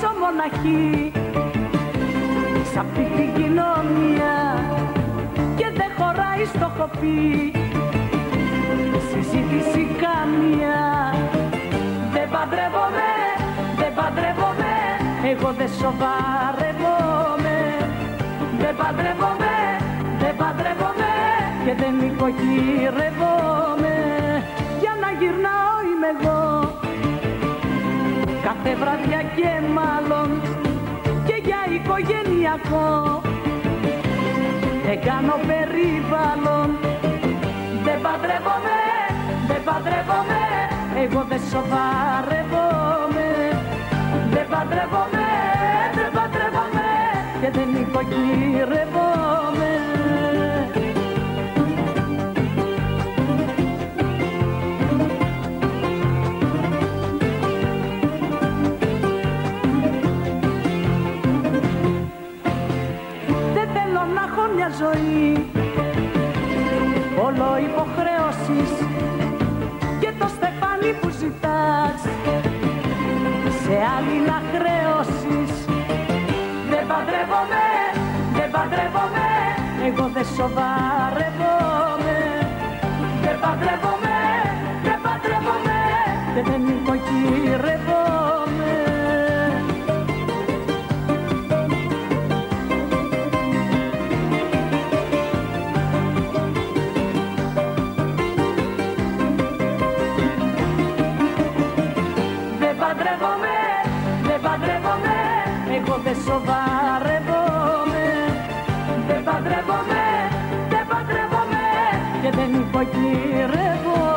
ζήσω μοναχή Σ' αυτή την κοινωνία και δεν χωράει στο χοπί. Συζήτηση καμία. Δεν παντρεύομαι, δεν παντρεύομαι. Εγώ δεν σοβαρεύομαι. Δεν παντρεύομαι, δεν παντρεύομαι Και δεν οικογυρεύομαι Κάθε βραδιά και μάλλον Και για οικογενειακό. Δεν κάνω περιβάλλον. Δεν παντρεύομαι, δεν παντρεύομαι. Εγώ δεν σοβαρεύομαι. Δεν παντρεύομαι, δεν παντρεύομαι. Και δεν νοικοκυρεύομαι ζωή. Όλο υποχρέωσης Και το στεφάνι που ζητάς. Σε άλλη να χρέωσης Δεν παντρεύομαι, δεν παντρεύομαι. Εγώ δεν σοβαρεύομαι. Δεν παντρεύομαι, δεν παντρεύομαι. Και δεν νοικοκυρεύομαι Εγώ δεν σοβαρεύομαι. Δεν παντρεύομαι, δεν παντρεύομαι Και δεν υποκυρεύομαι